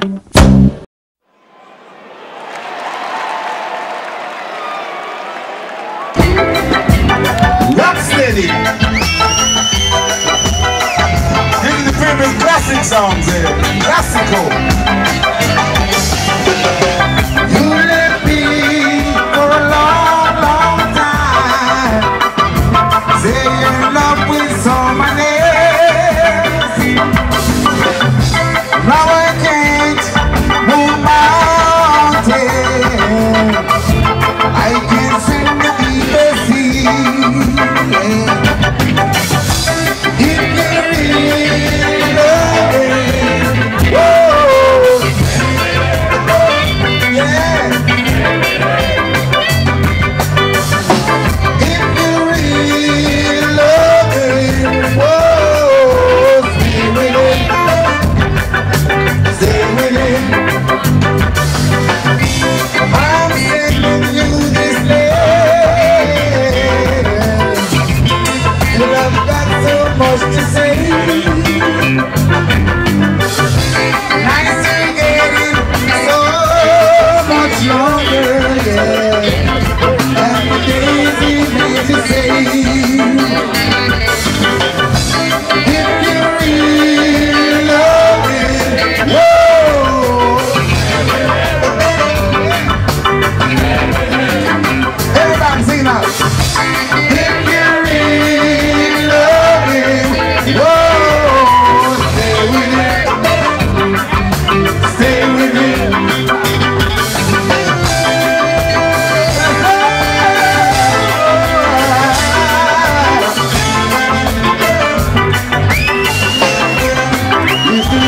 Rock steady. Give me the famous classic songs.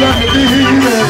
gonna be there.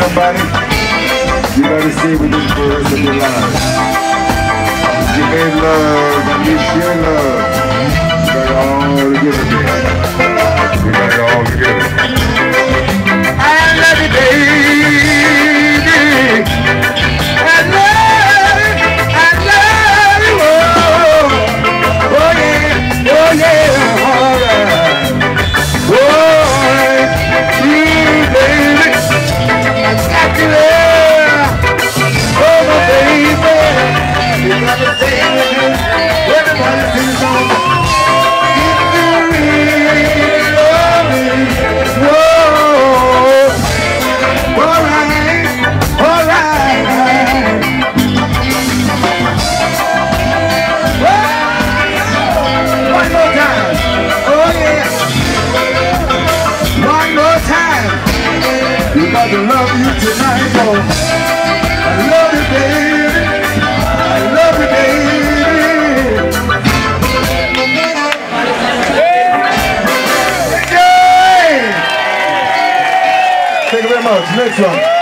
somebody, you gotta stay with them for the rest of your life. You made love and you share love. You gotta all together. love you tonight, yo. I love you, baby. I love you, baby. Yeah. Thank you very much. Next one.